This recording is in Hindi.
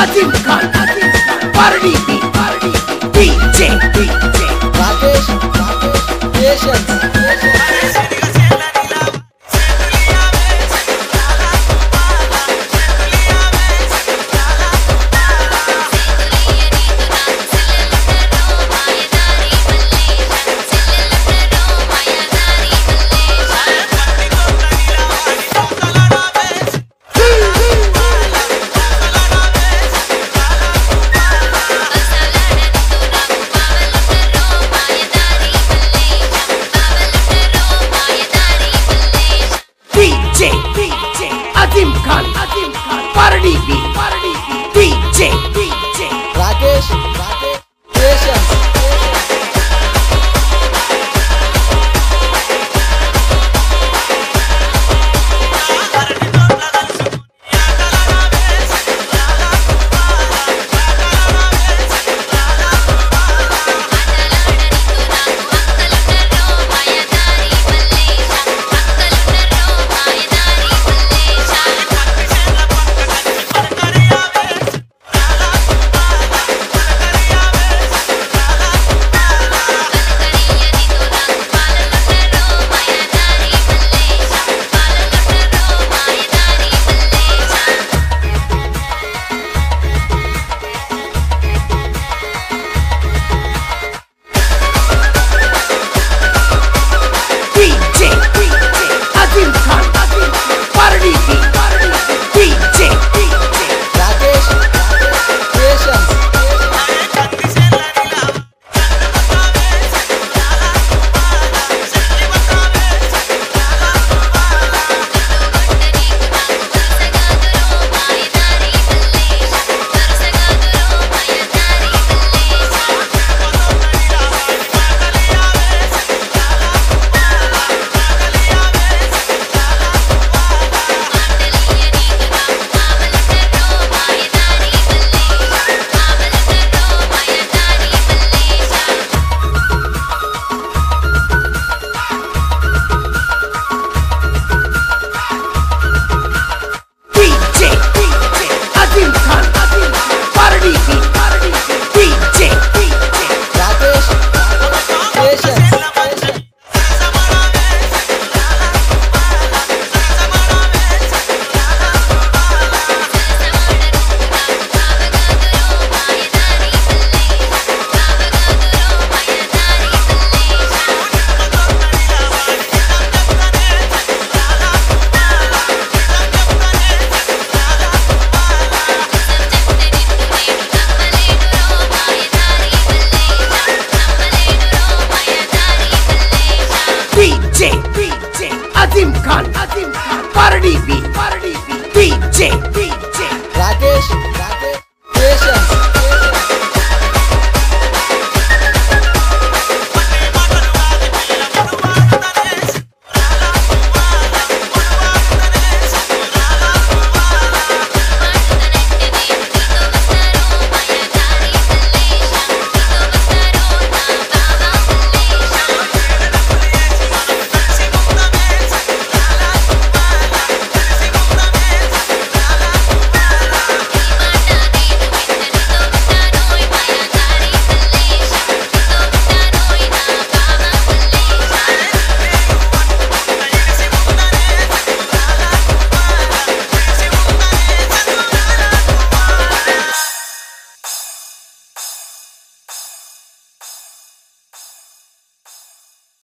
Azeem Khan party P party DJ DJ Rakesh Rakesh patience Khan Azeem Khan पारडी भी पारडी खान। कासिम पारडी भी